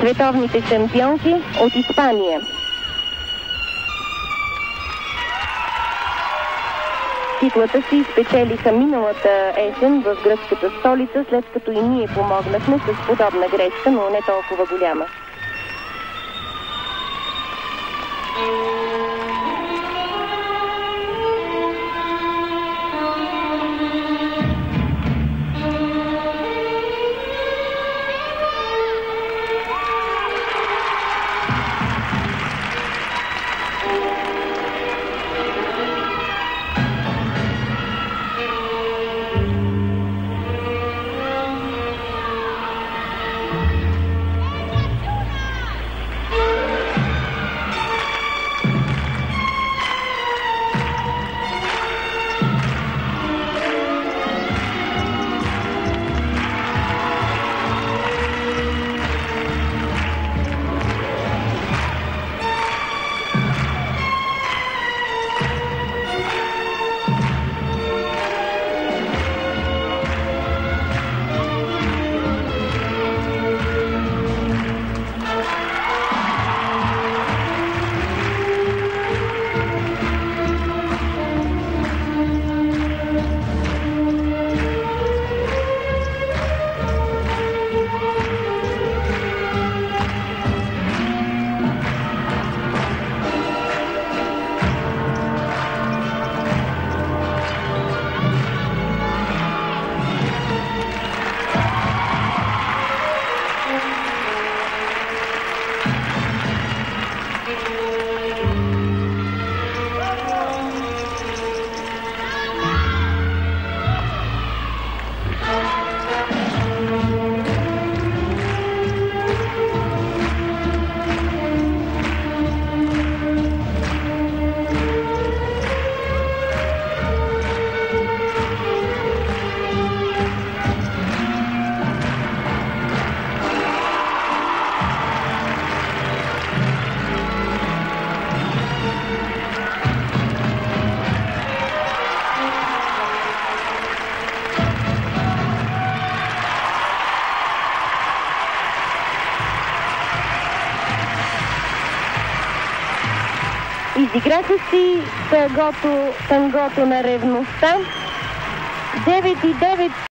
световните шампионки от Испания. Титлата си спечелиха миналата есен в гръцката столица, след като и ние помогнахме с подобна грешка, но не толкова голяма. Изиграха си тангото, тангото на ревността. 9 и 9